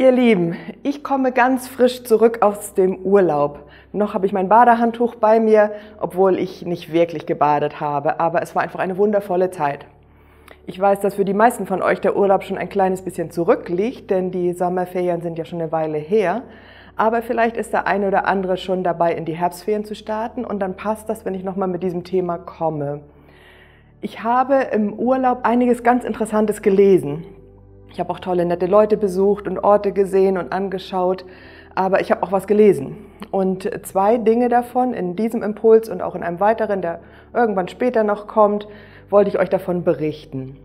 Ihr Lieben, ich komme ganz frisch zurück aus dem Urlaub. Noch habe ich mein Badehandtuch bei mir, obwohl ich nicht wirklich gebadet habe, aber es war einfach eine wundervolle Zeit. Ich weiß, dass für die meisten von euch der Urlaub schon ein kleines bisschen zurückliegt, denn die Sommerferien sind ja schon eine Weile her. Aber vielleicht ist der eine oder andere schon dabei, in die Herbstferien zu starten und dann passt das, wenn ich nochmal mit diesem Thema komme. Ich habe im Urlaub einiges ganz Interessantes gelesen. Ich habe auch tolle, nette Leute besucht und Orte gesehen und angeschaut, aber ich habe auch was gelesen. Und zwei Dinge davon in diesem Impuls und auch in einem weiteren, der irgendwann später noch kommt, wollte ich euch davon berichten.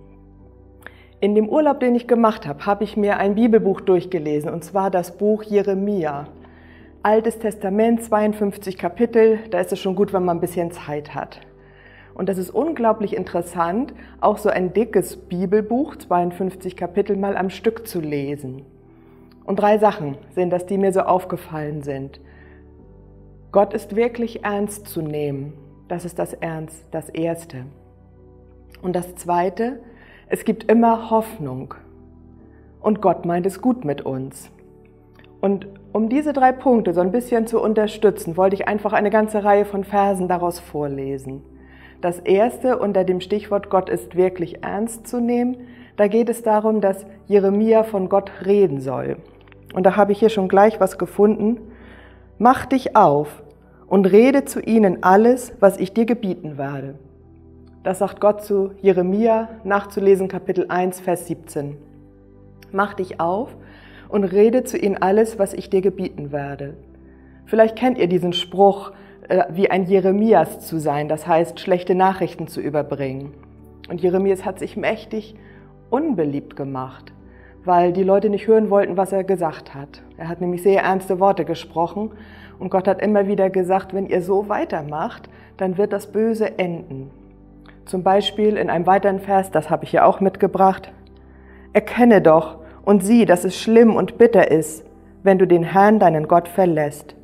In dem Urlaub, den ich gemacht habe, habe ich mir ein Bibelbuch durchgelesen, und zwar das Buch Jeremia. Altes Testament, 52 Kapitel, da ist es schon gut, wenn man ein bisschen Zeit hat. Und das ist unglaublich interessant, auch so ein dickes Bibelbuch, 52 Kapitel mal am Stück zu lesen. Und drei Sachen sind das, die mir so aufgefallen sind. Gott ist wirklich ernst zu nehmen. Das ist das Ernst, das Erste. Und das Zweite, es gibt immer Hoffnung. Und Gott meint es gut mit uns. Und um diese drei Punkte so ein bisschen zu unterstützen, wollte ich einfach eine ganze Reihe von Versen daraus vorlesen. Das erste unter dem Stichwort Gott ist wirklich ernst zu nehmen, da geht es darum, dass Jeremia von Gott reden soll. Und da habe ich hier schon gleich was gefunden. Mach dich auf und rede zu ihnen alles, was ich dir gebieten werde. Das sagt Gott zu Jeremia, nachzulesen Kapitel 1, Vers 17. Mach dich auf und rede zu ihnen alles, was ich dir gebieten werde. Vielleicht kennt ihr diesen Spruch, wie ein Jeremias zu sein, das heißt, schlechte Nachrichten zu überbringen. Und Jeremias hat sich mächtig unbeliebt gemacht, weil die Leute nicht hören wollten, was er gesagt hat. Er hat nämlich sehr ernste Worte gesprochen und Gott hat immer wieder gesagt, wenn ihr so weitermacht, dann wird das Böse enden. Zum Beispiel in einem weiteren Vers, das habe ich ja auch mitgebracht, Erkenne doch und sieh, dass es schlimm und bitter ist, wenn du den Herrn, deinen Gott, verlässt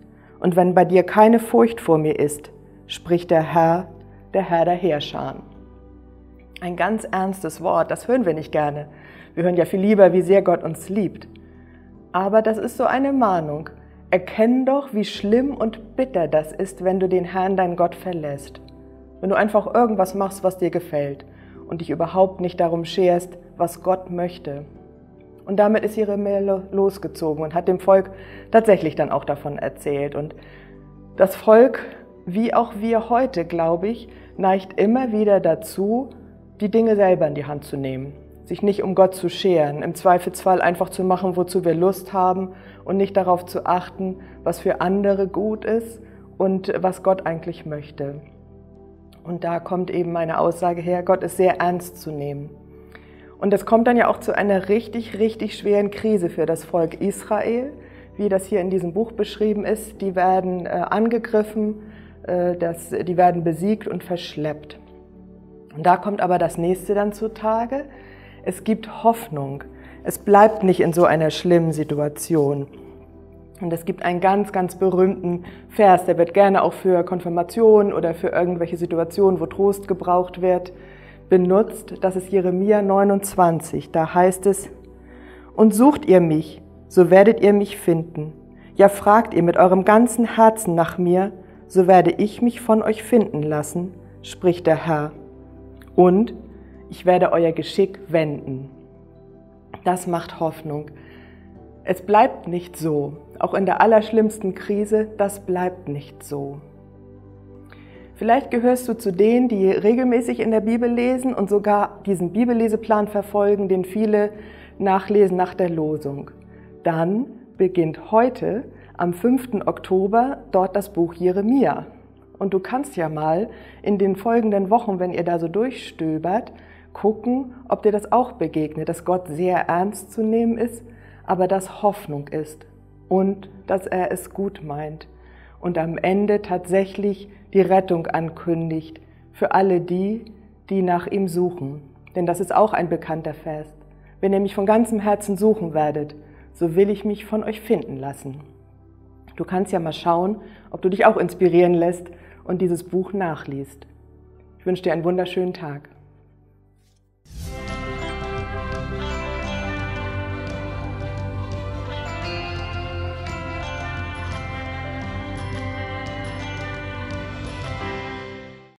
und wenn bei dir keine Furcht vor mir ist, spricht der Herr, der Herr der Heerscharen. Ein ganz ernstes Wort, das hören wir nicht gerne. Wir hören ja viel lieber, wie sehr Gott uns liebt. Aber das ist so eine Mahnung. Erkenn doch, wie schlimm und bitter das ist, wenn du den Herrn, dein Gott, verlässt. Wenn du einfach irgendwas machst, was dir gefällt und dich überhaupt nicht darum scherst, was Gott möchte. Und damit ist Jeremia losgezogen und hat dem Volk tatsächlich dann auch davon erzählt. Und das Volk, wie auch wir heute, glaube ich, neigt immer wieder dazu, die Dinge selber in die Hand zu nehmen, sich nicht um Gott zu scheren, im Zweifelsfall einfach zu machen, wozu wir Lust haben und nicht darauf zu achten, was für andere gut ist und was Gott eigentlich möchte. Und da kommt eben meine Aussage her, Gott ist sehr ernst zu nehmen. Und es kommt dann ja auch zu einer richtig, richtig schweren Krise für das Volk Israel, wie das hier in diesem Buch beschrieben ist. Die werden äh, angegriffen, äh, das, die werden besiegt und verschleppt. Und da kommt aber das nächste dann zutage. Es gibt Hoffnung. Es bleibt nicht in so einer schlimmen Situation. Und es gibt einen ganz, ganz berühmten Vers, der wird gerne auch für Konfirmationen oder für irgendwelche Situationen, wo Trost gebraucht wird, benutzt, das ist Jeremia 29. Da heißt es, und sucht ihr mich, so werdet ihr mich finden. Ja, fragt ihr mit eurem ganzen Herzen nach mir, so werde ich mich von euch finden lassen, spricht der Herr. Und ich werde euer Geschick wenden. Das macht Hoffnung. Es bleibt nicht so. Auch in der allerschlimmsten Krise, das bleibt nicht so. Vielleicht gehörst du zu denen, die regelmäßig in der Bibel lesen und sogar diesen Bibelleseplan verfolgen, den viele nachlesen nach der Losung. Dann beginnt heute am 5. Oktober dort das Buch Jeremia. Und du kannst ja mal in den folgenden Wochen, wenn ihr da so durchstöbert, gucken, ob dir das auch begegnet, dass Gott sehr ernst zu nehmen ist, aber dass Hoffnung ist und dass er es gut meint und am Ende tatsächlich die Rettung ankündigt für alle die, die nach ihm suchen. Denn das ist auch ein bekannter Vers. Wenn ihr mich von ganzem Herzen suchen werdet, so will ich mich von euch finden lassen. Du kannst ja mal schauen, ob du dich auch inspirieren lässt und dieses Buch nachliest. Ich wünsche dir einen wunderschönen Tag.